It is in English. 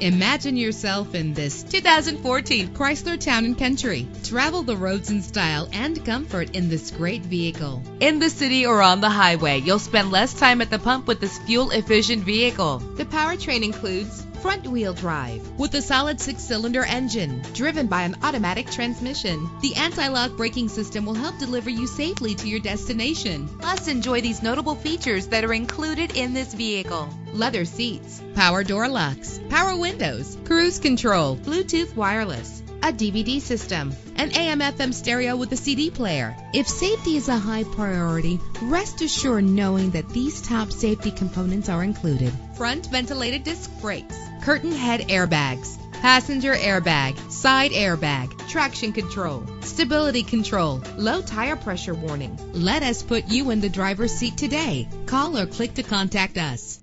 Imagine yourself in this 2014 Chrysler Town & Country. Travel the roads in style and comfort in this great vehicle. In the city or on the highway, you'll spend less time at the pump with this fuel-efficient vehicle. The powertrain includes front-wheel drive with a solid six-cylinder engine driven by an automatic transmission. The anti-lock braking system will help deliver you safely to your destination. Plus, enjoy these notable features that are included in this vehicle. Leather seats, power door locks, power windows, cruise control, Bluetooth wireless, a DVD system, an AM FM stereo with a CD player. If safety is a high priority, rest assured knowing that these top safety components are included. Front ventilated disc brakes, curtain head airbags, passenger airbag, side airbag, traction control, stability control, low tire pressure warning. Let us put you in the driver's seat today. Call or click to contact us.